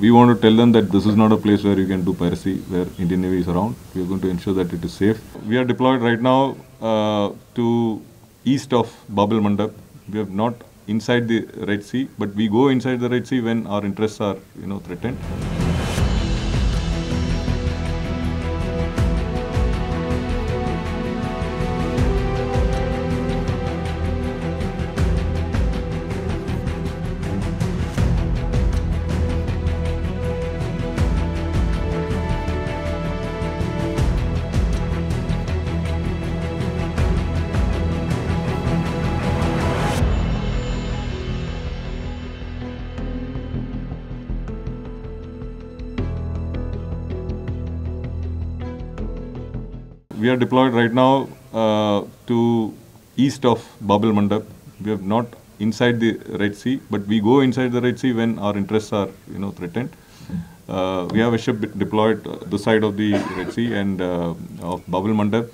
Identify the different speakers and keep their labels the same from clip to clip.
Speaker 1: We want to tell them that this is not a place where you can do piracy, where Indian Navy is around. We are going to ensure that it is safe. We are deployed right now uh, to east of Bab-el-Mandeb. We are not inside the Red Sea, but we go inside the Red Sea when our interests are, you know, threatened. We are deployed right now uh, to east of Bab-el-Mandeb. We are not inside the Red Sea, but we go inside the Red Sea when our interests are, you know, threatened. Uh, we have a ship deployed uh, the side of the Red Sea and uh, of Bab-el-Mandeb.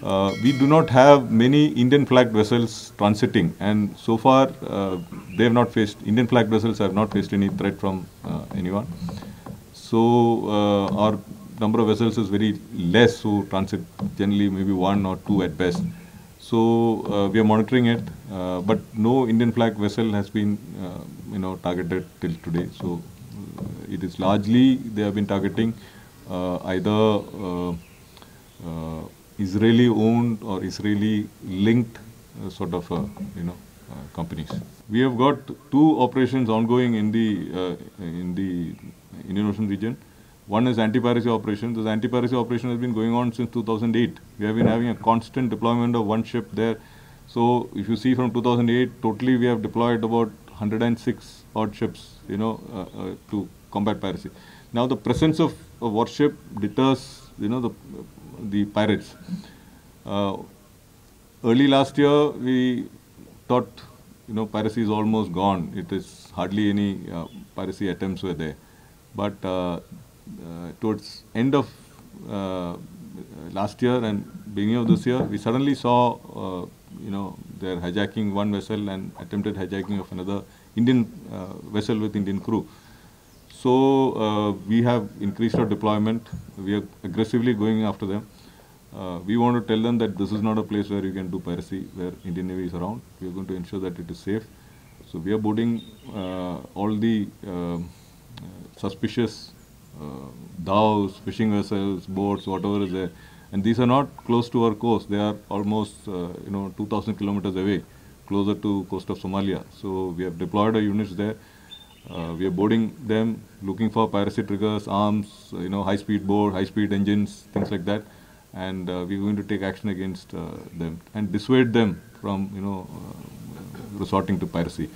Speaker 1: Uh, we do not have many Indian flagged vessels transiting, and so far uh, they have not faced Indian flagged vessels have not faced any threat from anyone. So our number of vessels is very less who transit generally maybe one or two at best. So uh, we are monitoring it, uh, but no Indian flag vessel has been uh, you know targeted till today. So uh, it is largely they have been targeting uh, either uh, uh, Israeli owned or Israeli linked uh, sort of you know companies. We have got two operations ongoing in the in the Indian Ocean region. One is anti-piracy operation. This anti-piracy operation has been going on since 2008. We have been having a constant deployment of one ship there. So if you see from 2008, totally we have deployed about 106 odd ships, you know, uh, uh, to combat piracy. Now the presence of a warship deters, you know, the the pirates. Uh, early last year, we thought, you know, piracy is almost gone. It is hardly any uh, piracy attempts were there. But uh, towards end of uh, last year and beginning of this year, we suddenly saw, uh, you know, they're hijacking one vessel and attempted hijacking of another Indian uh, vessel with Indian crew. So uh, we have increased our deployment. We are aggressively going after them. Uh, we want to tell them that this is not a place where you can do piracy, where Indian Navy is around. We are going to ensure that it is safe. So we are boarding uh, all the uh, suspicious uh, dhows, fishing vessels, boats, whatever is there. And these are not close to our coast. They are almost, uh, you know, 2,000 kilometers away, closer to coast of Somalia. So we have deployed our units there. Uh, we are boarding them, looking for piracy triggers, arms, you know, high-speed board, high-speed engines, things like that, and uh, we're going to take action against uh, them and dissuade them from, you know, uh, resorting to piracy.